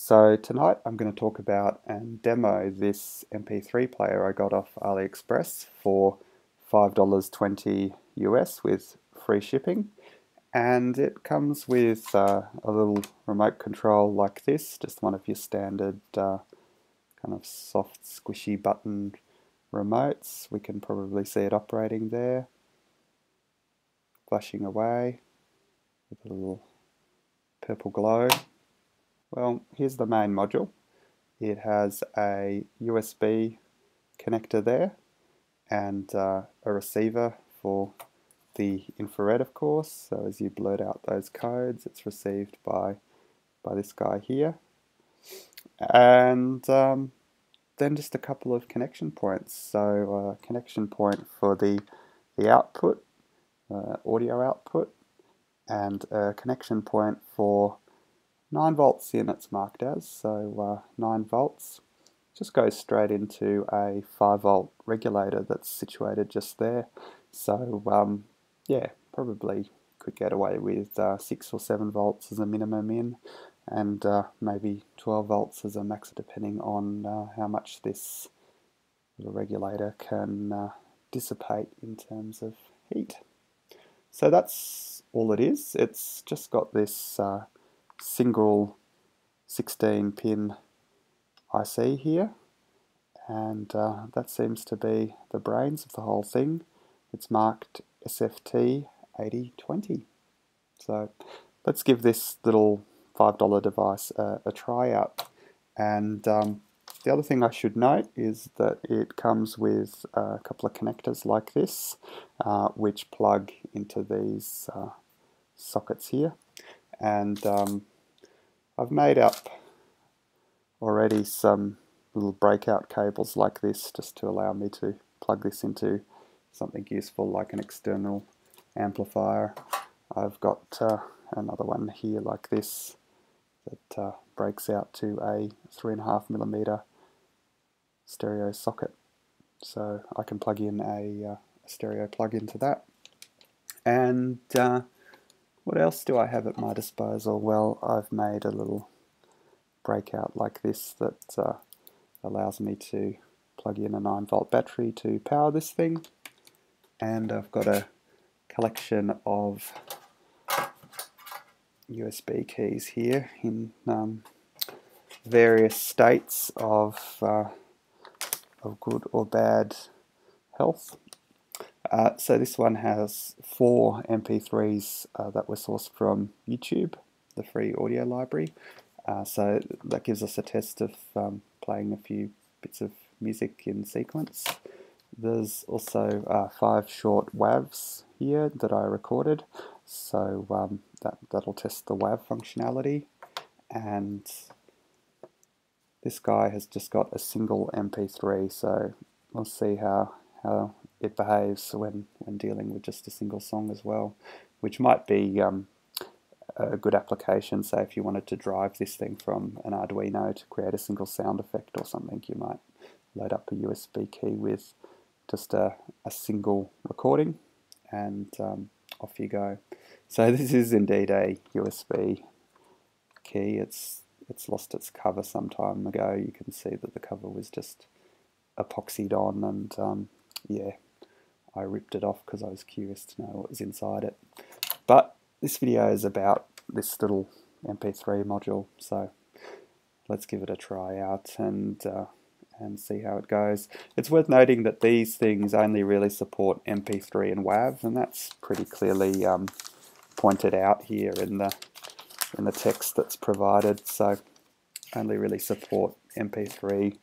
So tonight I'm going to talk about and demo this MP3 player I got off AliExpress for $5.20 US with free shipping and it comes with uh, a little remote control like this, just one of your standard uh, kind of soft squishy button remotes. We can probably see it operating there, flashing away with a little purple glow. Well, here's the main module. It has a USB connector there and uh, a receiver for the infrared of course. So as you blurt out those codes it's received by by this guy here. And um, then just a couple of connection points. So uh, connection point for the the output uh, audio output and a connection point for 9 volts in it's marked as, so uh, 9 volts. Just goes straight into a 5 volt regulator that's situated just there. So um, yeah, probably could get away with uh, 6 or 7 volts as a minimum in and uh, maybe 12 volts as a max depending on uh, how much this little regulator can uh, dissipate in terms of heat. So that's all it is. It's just got this uh, single 16 pin IC here and uh, that seems to be the brains of the whole thing. It's marked SFT 8020. So let's give this little $5 device a, a try out. And um, the other thing I should note is that it comes with a couple of connectors like this, uh, which plug into these uh, sockets here and um, I've made up already some little breakout cables like this just to allow me to plug this into something useful like an external amplifier. I've got uh, another one here like this that uh, breaks out to a 3.5 millimeter stereo socket so I can plug in a, uh, a stereo plug into that and uh, what else do I have at my disposal? Well, I've made a little breakout like this that uh, allows me to plug in a 9 volt battery to power this thing and I've got a collection of USB keys here in um, various states of, uh, of good or bad health uh, so this one has four MP3s uh, that were sourced from YouTube, the free audio library. Uh, so that gives us a test of um, playing a few bits of music in sequence. There's also uh, five short WAVs here that I recorded, so um, that, that'll test the WAV functionality. And this guy has just got a single MP3, so we'll see how, how it behaves when, when dealing with just a single song as well, which might be um, a good application, say if you wanted to drive this thing from an Arduino to create a single sound effect or something, you might load up a USB key with just a, a single recording and um, off you go. So this is indeed a USB key. It's it's lost its cover some time ago. You can see that the cover was just epoxied on and um, yeah, I ripped it off because I was curious to know what was inside it. But this video is about this little MP3 module, so let's give it a try out and uh, and see how it goes. It's worth noting that these things only really support MP3 and WAV, and that's pretty clearly um, pointed out here in the in the text that's provided. So only really support MP3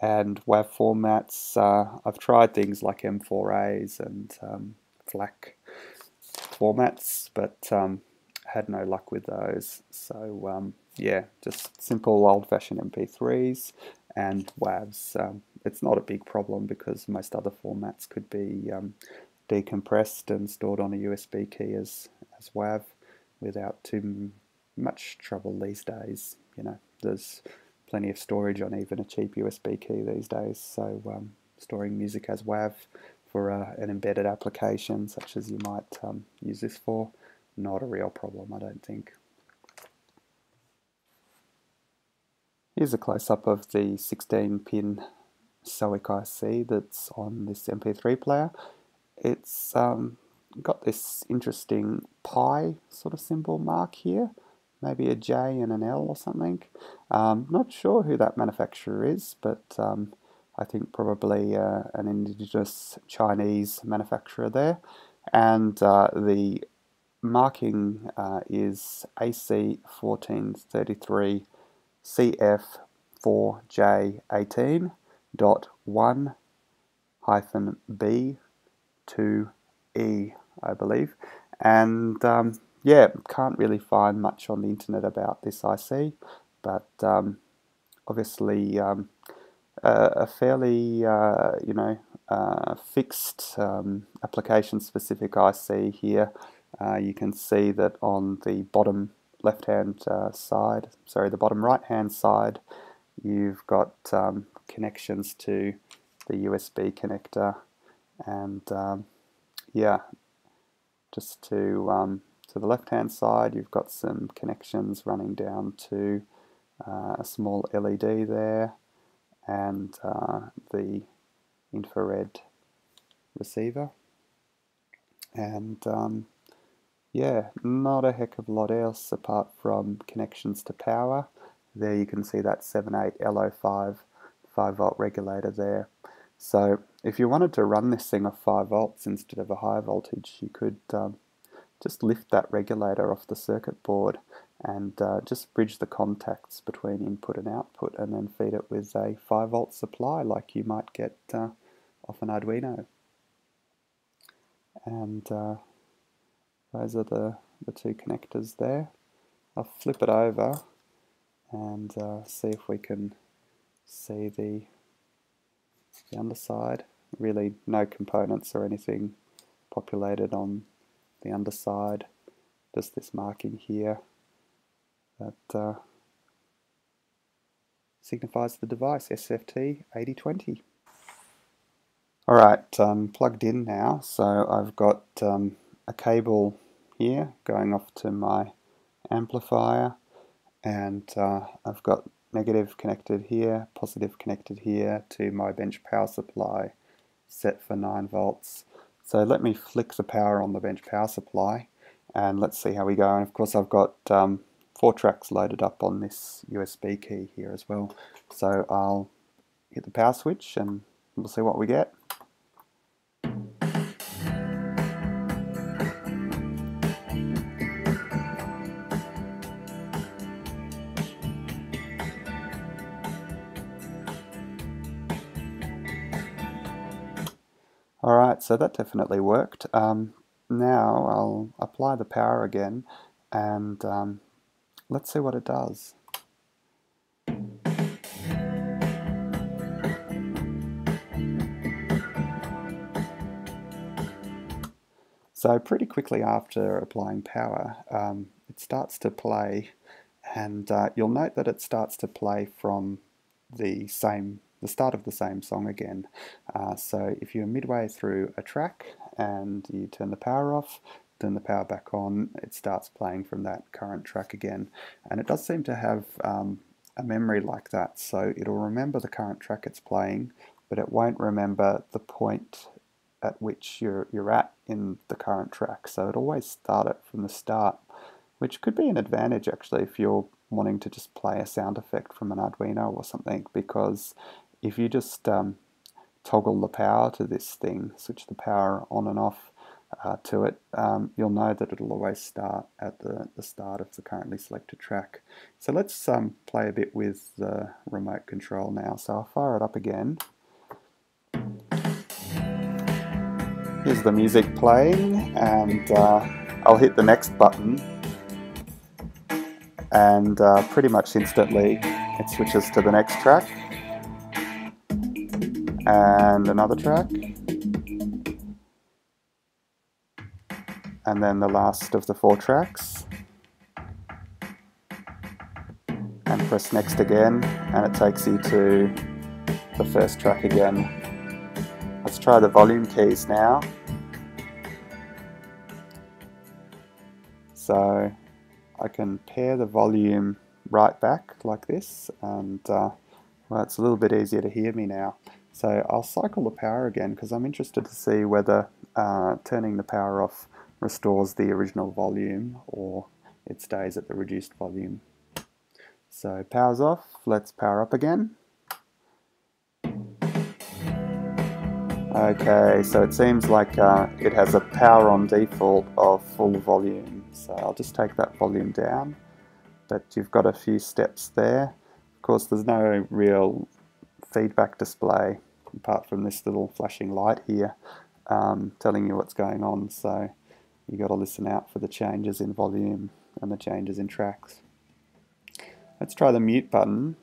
and WAV formats. Uh, I've tried things like M4As and um, FLAC formats, but um, had no luck with those. So um, yeah, just simple old-fashioned MP3s and WAVs. Um, it's not a big problem because most other formats could be um, decompressed and stored on a USB key as, as WAV without too much trouble these days. You know, there's plenty of storage on even a cheap USB key these days. So um, storing music as WAV for uh, an embedded application such as you might um, use this for, not a real problem I don't think. Here's a close-up of the 16-pin SOIC IC that's on this MP3 player. It's um, got this interesting pi sort of symbol mark here, maybe a J and an L or something. Um, not sure who that manufacturer is, but um, I think probably uh, an indigenous Chinese manufacturer there. And uh, the marking uh, is AC1433 CF4J18 dot 1 hyphen B 2E I believe and um, yeah can't really find much on the internet about this IC but um, obviously um, a fairly uh, you know uh, fixed um, application specific IC here. Uh, you can see that on the bottom left hand uh, side, sorry, the bottom right hand side, you've got um, connections to the USB connector and um, yeah, just to, um, to the left hand side you've got some connections running down to uh, a small LED there and uh, the infrared receiver and um, yeah, not a heck of a lot else apart from connections to power. There you can see that 78 L05 5 volt regulator there. So if you wanted to run this thing off 5 volts instead of a high voltage, you could um, just lift that regulator off the circuit board and uh, just bridge the contacts between input and output and then feed it with a 5 volt supply like you might get uh, off an Arduino. And uh, those are the, the two connectors there. I'll flip it over and uh, see if we can see the, the underside. Really no components or anything populated on the underside, just this marking here that uh, signifies the device, SFT 8020. Alright, um, plugged in now, so I've got um, a cable here going off to my amplifier and uh, I've got negative connected here, positive connected here to my bench power supply set for 9 volts. So let me flick the power on the bench power supply and let's see how we go. And of course I've got um, four tracks loaded up on this USB key here as well. So I'll hit the power switch and we'll see what we get. So that definitely worked. Um, now I'll apply the power again and um, let's see what it does. So pretty quickly after applying power, um, it starts to play and uh, you'll note that it starts to play from the same the start of the same song again. Uh, so if you're midway through a track and you turn the power off, turn the power back on, it starts playing from that current track again. And it does seem to have um, a memory like that, so it'll remember the current track it's playing, but it won't remember the point at which you're, you're at in the current track. So it always start it from the start, which could be an advantage actually if you're wanting to just play a sound effect from an Arduino or something, because if you just um, toggle the power to this thing, switch the power on and off uh, to it, um, you'll know that it'll always start at the, the start of the currently selected track. So let's um, play a bit with the remote control now. So I'll fire it up again. Here's the music playing and uh, I'll hit the next button and uh, pretty much instantly it switches to the next track and another track and then the last of the four tracks and press next again and it takes you to the first track again. Let's try the volume keys now. So I can pair the volume right back like this and uh, well it's a little bit easier to hear me now. So I'll cycle the power again because I'm interested to see whether uh, turning the power off restores the original volume or it stays at the reduced volume. So power's off, let's power up again. Okay, so it seems like uh, it has a power on default of full volume. So I'll just take that volume down. But you've got a few steps there. Of course, there's no real feedback display apart from this little flashing light here um, telling you what's going on. So you've got to listen out for the changes in volume and the changes in tracks. Let's try the mute button.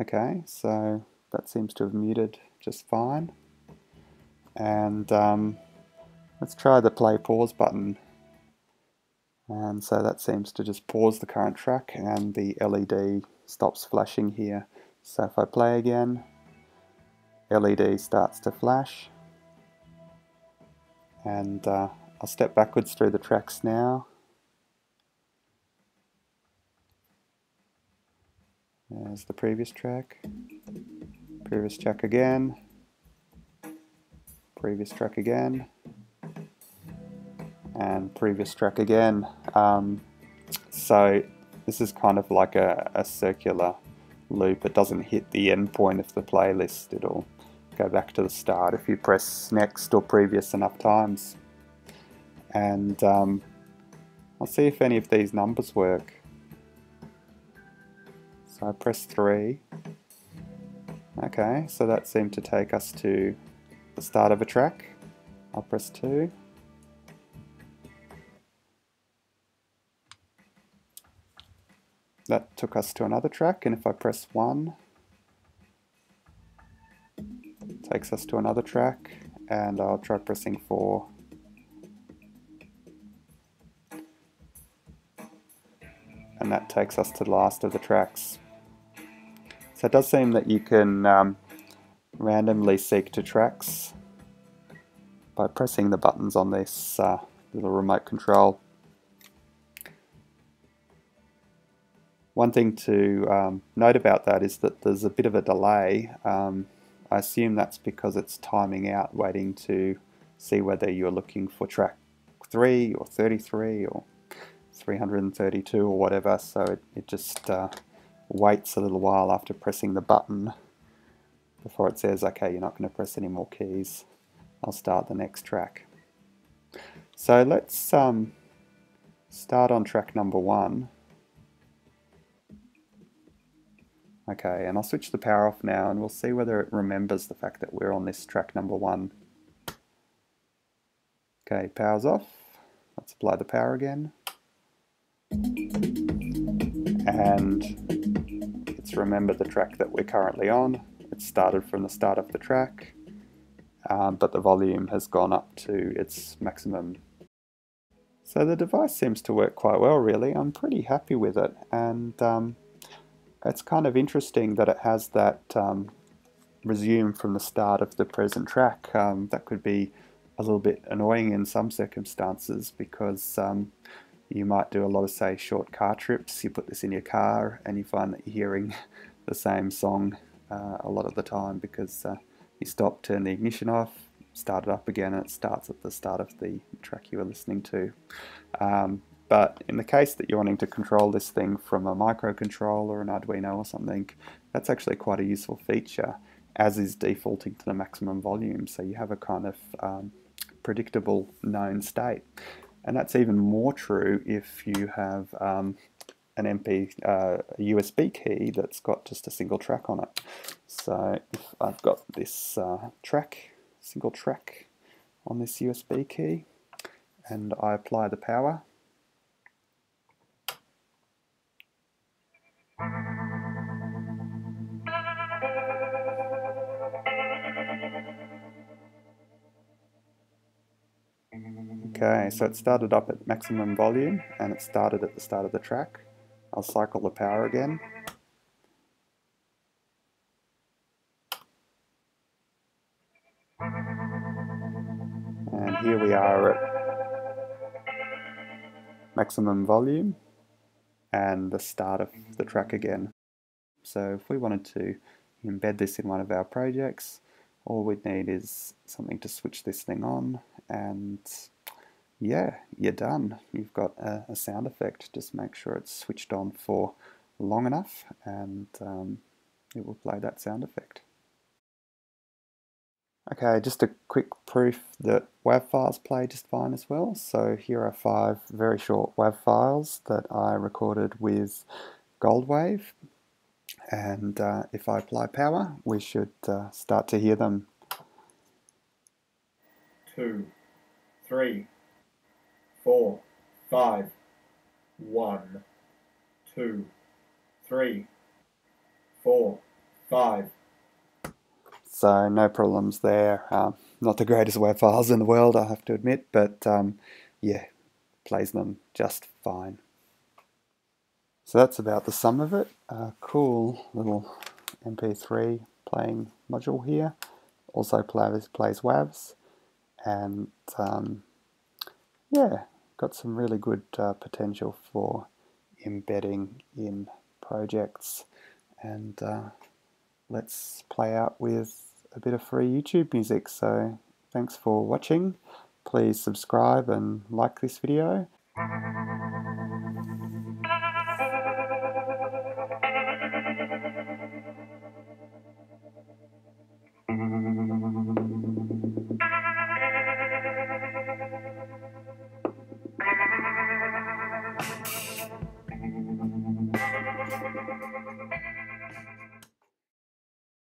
Okay, so that seems to have muted just fine. And um, let's try the play pause button. And so that seems to just pause the current track and the LED stops flashing here. So if I play again, LED starts to flash. And uh, I'll step backwards through the tracks now. There's the previous track. Previous track again. Previous track again. And previous track again. Um, so this is kind of like a, a circular loop. It doesn't hit the end point of the playlist. It'll go back to the start if you press next or previous enough times. And um, I'll see if any of these numbers work. So I press 3. Okay, so that seemed to take us to the start of a track. I'll press 2. That took us to another track, and if I press 1, takes us to another track, and I'll try pressing 4. And that takes us to the last of the tracks. So it does seem that you can um, randomly seek to tracks by pressing the buttons on this uh, little remote control. One thing to um, note about that is that there's a bit of a delay. Um, I assume that's because it's timing out, waiting to see whether you're looking for track 3 or 33 or 332 or whatever, so it, it just uh, waits a little while after pressing the button before it says, okay, you're not going to press any more keys. I'll start the next track. So let's um, start on track number one. Okay, and I'll switch the power off now and we'll see whether it remembers the fact that we're on this track number one. Okay, power's off. Let's apply the power again. And it's remember the track that we're currently on. It started from the start of the track, um, but the volume has gone up to its maximum. So the device seems to work quite well really. I'm pretty happy with it and um, it's kind of interesting that it has that um, resume from the start of the present track. Um, that could be a little bit annoying in some circumstances because um, you might do a lot of, say, short car trips. You put this in your car and you find that you're hearing the same song uh, a lot of the time because uh, you stop, turn the ignition off, start it up again, and it starts at the start of the track you were listening to. Um, but in the case that you're wanting to control this thing from a microcontroller or an Arduino or something, that's actually quite a useful feature, as is defaulting to the maximum volume. So you have a kind of um, predictable known state. And that's even more true if you have um, an MP, uh, USB key that's got just a single track on it. So if I've got this uh, track, single track on this USB key, and I apply the power, Okay, so it started up at maximum volume and it started at the start of the track. I'll cycle the power again. And here we are at maximum volume. and the start of the track again. So if we wanted to embed this in one of our projects, all we'd need is something to switch this thing on and yeah, you're done. You've got a, a sound effect. Just make sure it's switched on for long enough and um, it will play that sound effect. Okay, just a quick proof that WAV files play just fine as well. So here are five very short WAV files that I recorded with Goldwave. And uh, if I apply power, we should uh, start to hear them. Two, three, four, five, one, two, three, four, five, so no problems there. Um, not the greatest WAV files in the world, I have to admit, but um, yeah, plays them just fine. So that's about the sum of it. Uh, cool little MP3 playing module here. Also plays, plays WAVs, and um, yeah, got some really good uh, potential for embedding in projects and uh, let's play out with a bit of free YouTube music. So thanks for watching. Please subscribe and like this video.